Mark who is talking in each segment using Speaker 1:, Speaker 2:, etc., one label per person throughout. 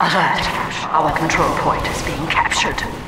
Speaker 1: Alert! Our control point is being captured.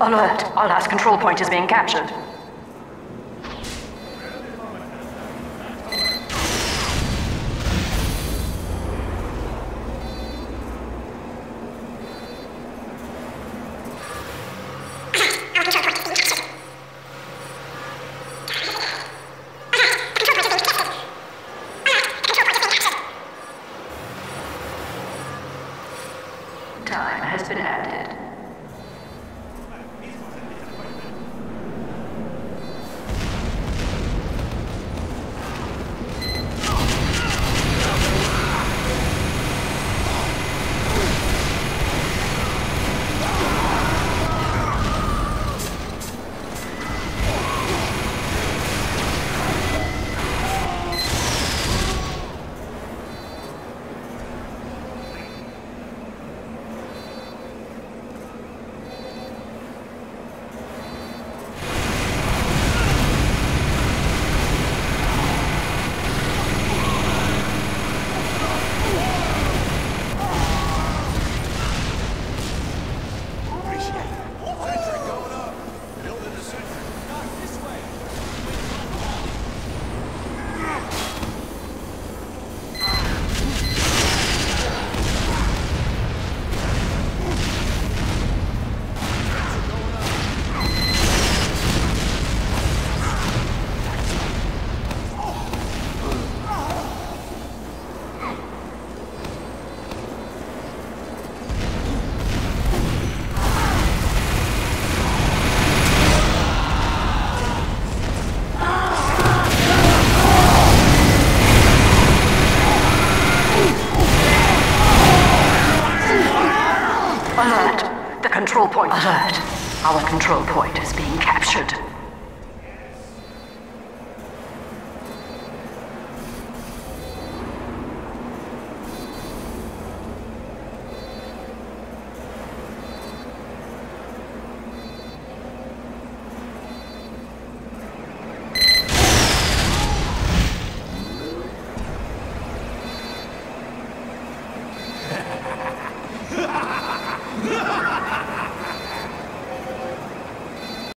Speaker 1: Alert! Our last control point is being captured. Time has been added. Alert! The control point. Alert! Our control point is being captured.